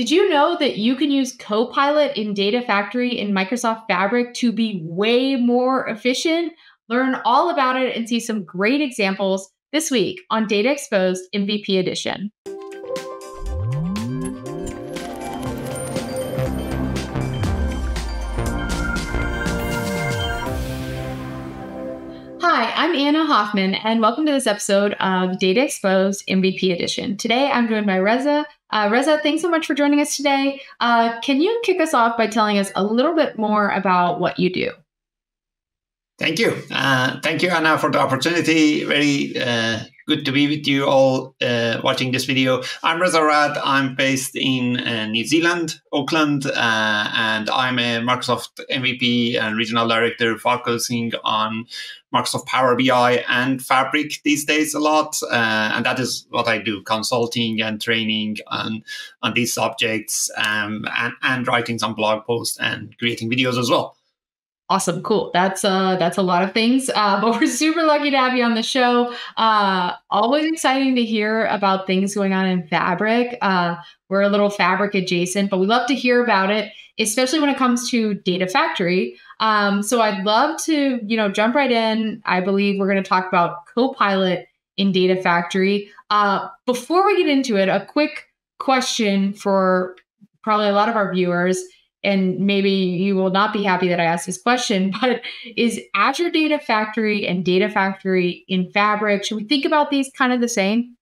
Did you know that you can use Copilot in Data Factory in Microsoft Fabric to be way more efficient? Learn all about it and see some great examples this week on Data Exposed MVP Edition. Hi, I'm Anna Hoffman, and welcome to this episode of Data Exposed MVP Edition. Today, I'm joined by Reza. Uh, Reza, thanks so much for joining us today. Uh, can you kick us off by telling us a little bit more about what you do? Thank you. Uh, thank you, Anna, for the opportunity. Very uh, good to be with you all uh, watching this video. I'm Reza Rad. I'm based in uh, New Zealand, Auckland, uh, and I'm a Microsoft MVP and regional director focusing on Microsoft Power BI and Fabric these days a lot. Uh, and that is what I do, consulting and training on, on these subjects um, and, and writing some blog posts and creating videos as well. Awesome, cool. That's uh that's a lot of things. Uh, but we're super lucky to have you on the show. Uh, always exciting to hear about things going on in Fabric. Uh, we're a little Fabric adjacent, but we love to hear about it, especially when it comes to Data Factory. Um, so I'd love to, you know, jump right in. I believe we're going to talk about Copilot in Data Factory. Uh, before we get into it, a quick question for probably a lot of our viewers and maybe you will not be happy that I asked this question, but is Azure Data Factory and Data Factory in Fabric, should we think about these kind of the same?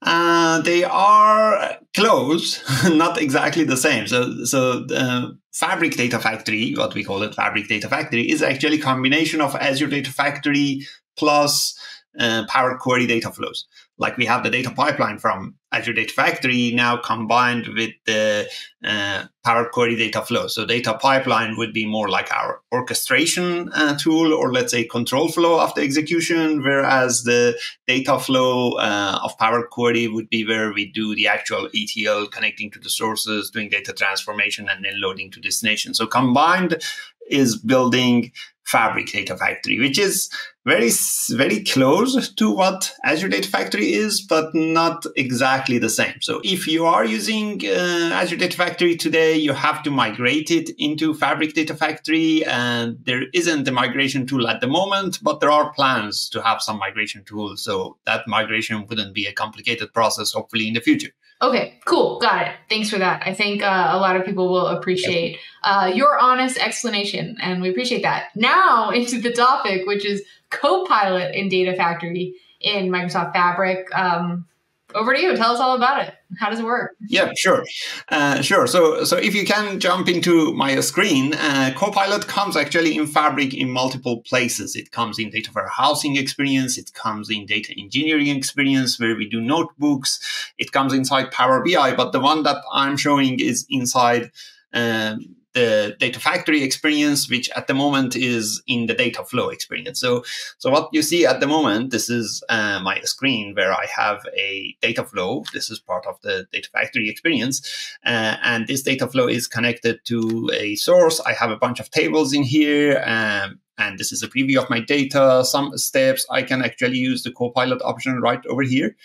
Uh, they are close, not exactly the same. So, so the Fabric Data Factory, what we call it, Fabric Data Factory, is actually combination of Azure Data Factory plus uh, Power Query data flows. Like we have the data pipeline from Azure Data Factory now combined with the uh, Power Query data flow. So data pipeline would be more like our orchestration uh, tool or let's say control flow of the execution, whereas the data flow uh, of Power Query would be where we do the actual ETL connecting to the sources, doing data transformation, and then loading to destination. So combined is building Fabric Data Factory, which is very, very close to what Azure Data Factory is, but not exactly the same. So if you are using uh, Azure Data Factory today, you have to migrate it into Fabric Data Factory. And there isn't a migration tool at the moment, but there are plans to have some migration tools. So that migration wouldn't be a complicated process, hopefully in the future. Okay, cool. Got it. Thanks for that. I think uh, a lot of people will appreciate uh, your honest explanation, and we appreciate that. Now, into the topic, which is Copilot in Data Factory in Microsoft Fabric. Um, over to you. Tell us all about it. How does it work? Yeah, sure, uh, sure. So, so if you can jump into my screen, uh, Copilot comes actually in Fabric in multiple places. It comes in data warehousing experience. It comes in data engineering experience where we do notebooks. It comes inside Power BI, but the one that I'm showing is inside. Um, the data factory experience, which at the moment is in the data flow experience. So, so what you see at the moment, this is uh, my screen where I have a data flow. This is part of the data factory experience. Uh, and this data flow is connected to a source. I have a bunch of tables in here. Um, and this is a preview of my data. Some steps I can actually use the Copilot option right over here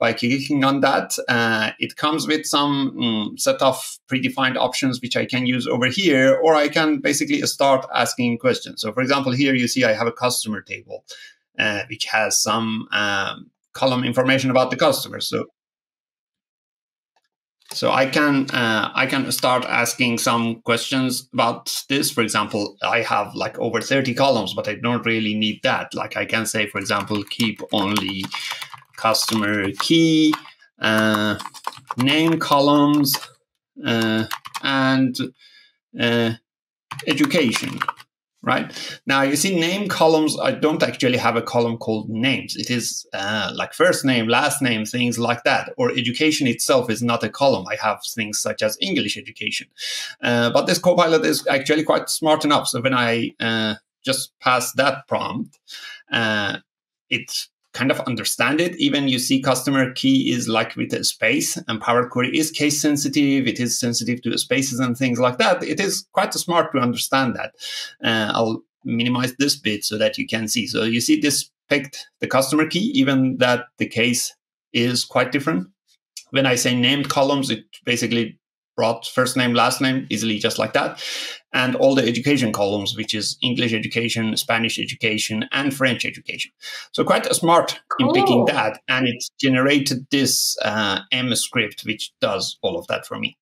by clicking on that. Uh, it comes with some um, set of predefined options which I can use over here, or I can basically start asking questions. So, for example, here you see I have a customer table uh, which has some um, column information about the customer. So, so I can uh, I can start asking some questions about this. For example, I have like over 30 columns, but I don't really need that. Like I can say, for example, keep only customer key, uh, name columns, uh, and uh, education. Right now, you see name columns. I don't actually have a column called names. It is uh, like first name, last name, things like that. Or education itself is not a column. I have things such as English education. Uh, but this Copilot is actually quite smart enough. So when I uh, just pass that prompt, it kind of understand it. Even you see customer key is like with a space and Power Query is case sensitive. It is sensitive to spaces and things like that. It is quite smart to understand that. Uh, I'll minimize this bit so that you can see. So you see this picked the customer key, even that the case is quite different. when I say named columns, it basically first name, last name easily, just like that. And all the education columns, which is English education, Spanish education, and French education. So quite smart cool. in picking that. And it generated this uh, M script, which does all of that for me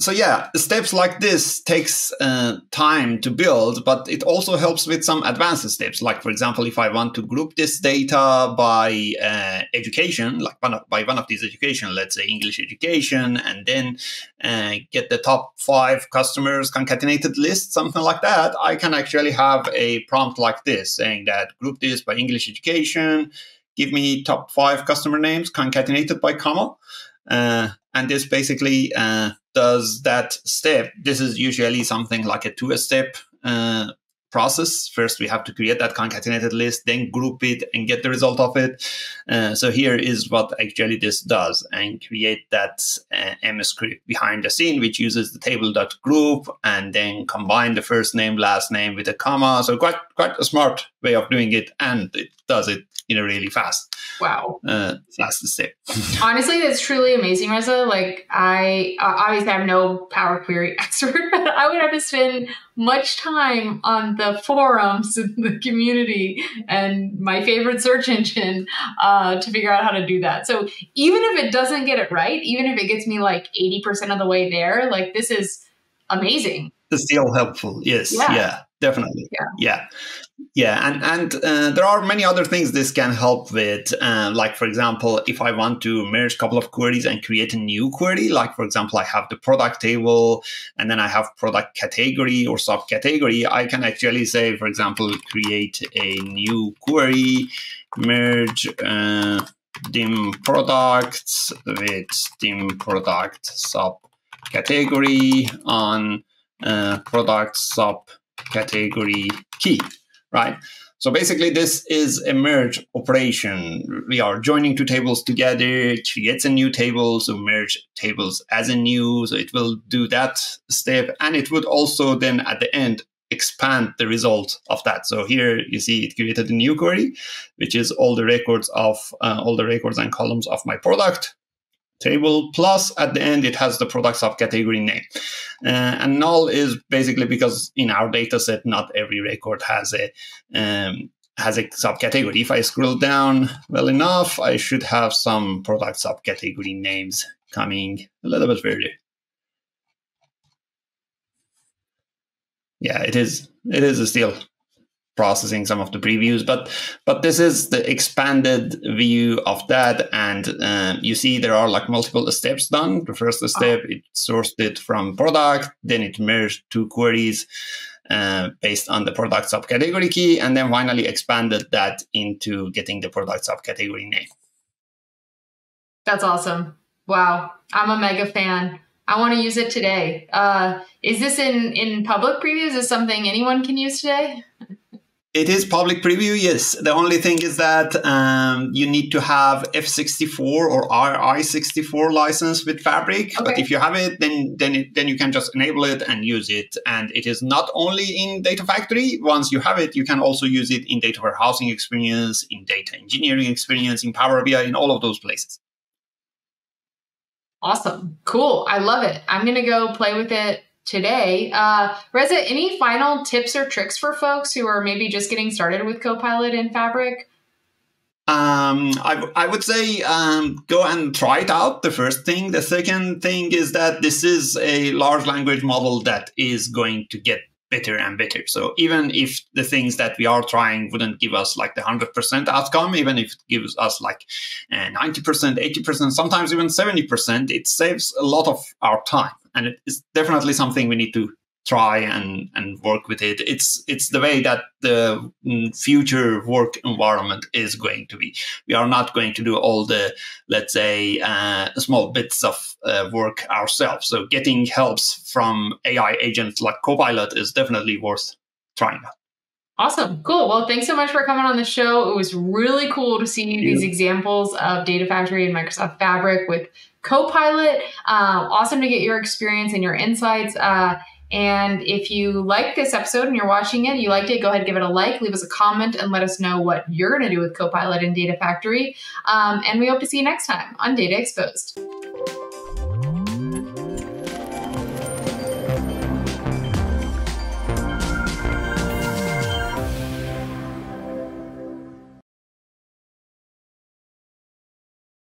so yeah, steps like this takes uh, time to build, but it also helps with some advanced steps. Like for example, if I want to group this data by uh, education, like one of, by one of these education, let's say English education, and then uh, get the top five customers concatenated list, something like that, I can actually have a prompt like this saying that group this by English education, give me top five customer names concatenated by comma. Uh, and this basically uh, does that step. This is usually something like a two-step uh, process. First, we have to create that concatenated list, then group it and get the result of it. Uh, so here is what actually this does and create that uh, script behind the scene, which uses the table.group and then combine the first name, last name with a comma. So quite, quite a smart way of doing it. And it does it you know really fast. Wow. Uh, fast step. Honestly that's truly amazing reza. Like i uh, obviously i'm no power query expert but i would have to spend much time on the forums in the community and my favorite search engine uh, to figure out how to do that. So even if it doesn't get it right even if it gets me like 80% of the way there like this is amazing. It's still helpful. Yes. Yeah, yeah definitely yeah yeah yeah, and and uh, there are many other things this can help with. Uh, like for example, if I want to merge a couple of queries and create a new query, like for example, I have the product table and then I have product category or subcategory, I can actually say, for example, create a new query, merge uh, dim products with dim product subcategory on uh, product subcategory key right? So basically, this is a merge operation. We are joining two tables together, creates a new table, so merge tables as a new. So it will do that step. And it would also then at the end expand the result of that. So here you see it created a new query, which is all the records of uh, all the records and columns of my product table plus at the end it has the product subcategory name. Uh, and null is basically because in our data set not every record has a um, has a subcategory. If i scroll down well enough i should have some product subcategory names coming a little bit further. Yeah it is it is still processing some of the previews but but this is the expanded view of that. And um, you see there are like multiple steps done. The first step it sourced it from product then it merged two queries uh, based on the product subcategory key and then finally expanded that into getting the product subcategory name. That's awesome. Wow. I'm a mega fan. I want to use it today. Uh, is this in in public preview? Is this something anyone can use today? It is public preview, yes. The only thing is that um, you need to have F64 or RI64 license with Fabric. Okay. But if you have it, then then it, then you can just enable it and use it. And it is not only in Data Factory. Once you have it, you can also use it in data warehousing experience, in data engineering experience, in Power BI, in all of those places. Awesome, cool. I love it. I'm gonna go play with it today. Uh, Reza, any final tips or tricks for folks who are maybe just getting started with Copilot in Fabric? Um, I, I would say um, go and try it out. The first thing. The second thing is that this is a large language model that is going to get better and better. So even if the things that we are trying wouldn't give us like the 100% outcome, even if it gives us like 90%, uh, 80%, sometimes even 70%, it saves a lot of our time and it is definitely something we need to try and and work with it. It's it's the way that the mm, future work environment is going to be. We are not going to do all the let's say uh, small bits of uh, work ourselves. So getting helps from ai agents like copilot is definitely worth trying Awesome. Cool. Well, thanks so much for coming on the show. It was really cool to see these examples of Data Factory and Microsoft Fabric with Copilot. Uh, awesome to get your experience and your insights. Uh, And if you like this episode and you're watching it, you liked it, go ahead and give it a like, leave us a comment, and let us know what you're going to do with Copilot and Data Factory. Um, and we hope to see you next time on Data Exposed.